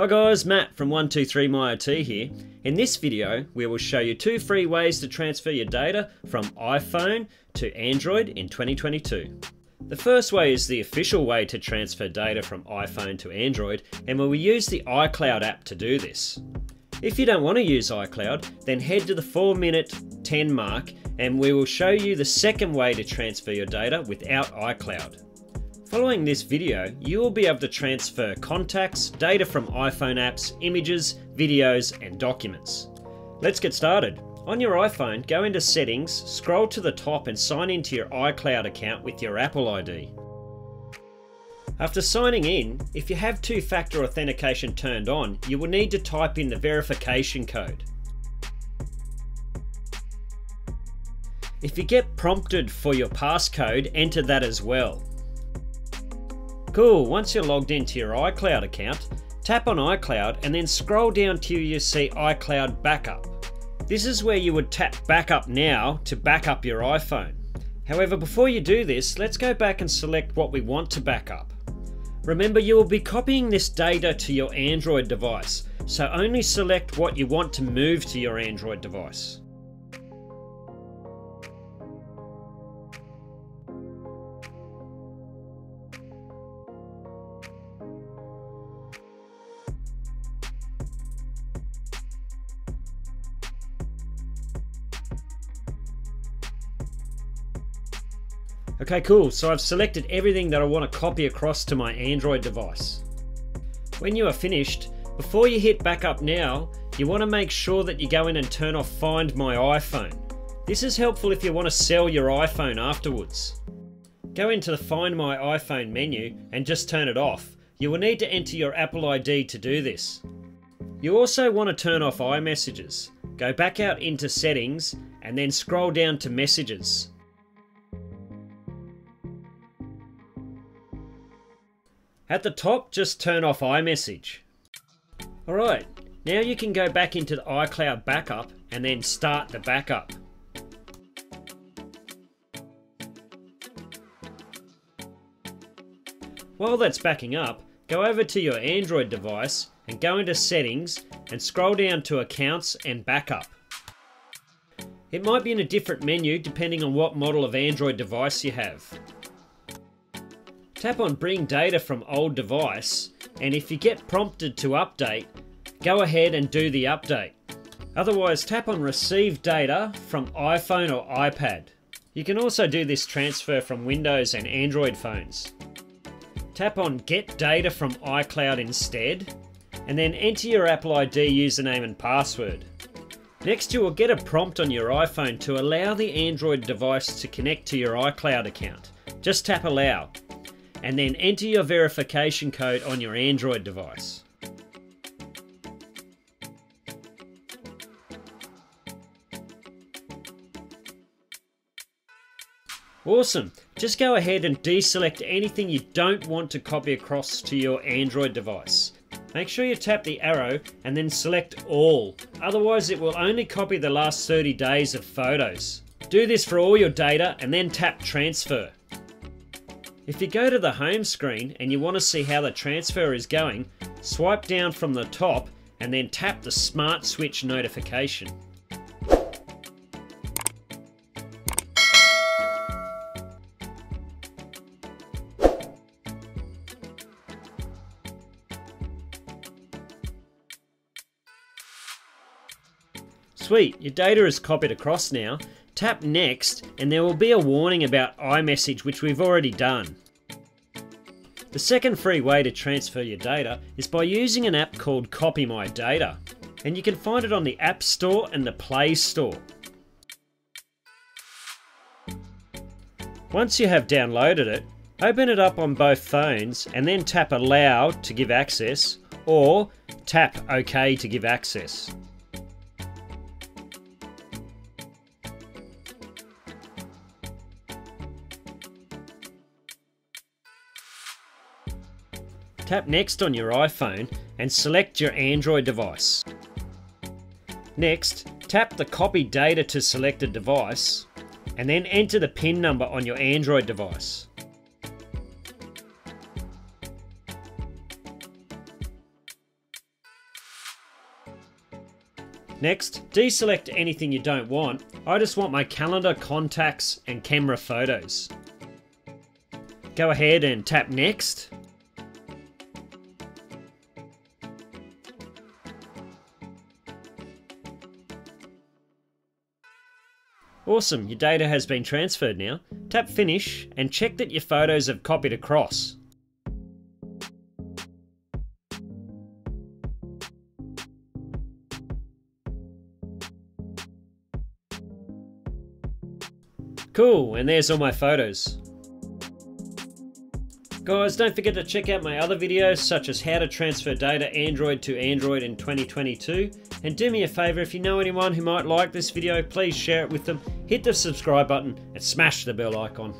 Hi guys, Matt from 123MyIT here. In this video, we will show you two free ways to transfer your data from iPhone to Android in 2022. The first way is the official way to transfer data from iPhone to Android, and we will use the iCloud app to do this. If you don't want to use iCloud, then head to the 4 minute 10 mark and we will show you the second way to transfer your data without iCloud. Following this video, you will be able to transfer contacts, data from iPhone apps, images, videos, and documents. Let's get started. On your iPhone, go into Settings, scroll to the top and sign into your iCloud account with your Apple ID. After signing in, if you have two-factor authentication turned on, you will need to type in the verification code. If you get prompted for your passcode, enter that as well. Cool, once you're logged into your iCloud account, tap on iCloud and then scroll down till you see iCloud Backup. This is where you would tap Backup Now to back up your iPhone. However, before you do this, let's go back and select what we want to back up. Remember, you will be copying this data to your Android device, so only select what you want to move to your Android device. Okay, cool. So I've selected everything that I want to copy across to my Android device. When you are finished, before you hit backup now, you want to make sure that you go in and turn off Find My iPhone. This is helpful if you want to sell your iPhone afterwards. Go into the Find My iPhone menu and just turn it off. You will need to enter your Apple ID to do this. You also want to turn off iMessages. Go back out into settings and then scroll down to messages. At the top, just turn off iMessage. Alright, now you can go back into the iCloud backup and then start the backup. While that's backing up, go over to your Android device and go into settings and scroll down to accounts and backup. It might be in a different menu depending on what model of Android device you have. Tap on bring data from old device and if you get prompted to update, go ahead and do the update. Otherwise tap on receive data from iPhone or iPad. You can also do this transfer from Windows and Android phones. Tap on get data from iCloud instead and then enter your Apple ID username and password. Next you will get a prompt on your iPhone to allow the Android device to connect to your iCloud account. Just tap allow and then enter your verification code on your Android device. Awesome. Just go ahead and deselect anything you don't want to copy across to your Android device. Make sure you tap the arrow and then select all, otherwise it will only copy the last 30 days of photos. Do this for all your data and then tap transfer. If you go to the home screen and you want to see how the transfer is going, swipe down from the top and then tap the smart switch notification. Sweet, your data is copied across now. Tap next and there will be a warning about iMessage which we've already done. The second free way to transfer your data is by using an app called Copy My Data, and you can find it on the App Store and the Play Store. Once you have downloaded it, open it up on both phones and then tap Allow to give access or tap OK to give access. Tap Next on your iPhone and select your Android device. Next, tap the Copy Data to selected device and then enter the PIN number on your Android device. Next, deselect anything you don't want. I just want my calendar, contacts, and camera photos. Go ahead and tap next. Awesome, your data has been transferred now. Tap finish and check that your photos have copied across. Cool, and there's all my photos. Guys, don't forget to check out my other videos such as how to transfer data Android to Android in 2022. And do me a favour, if you know anyone who might like this video, please share it with them, hit the subscribe button and smash the bell icon.